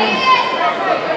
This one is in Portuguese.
Amém.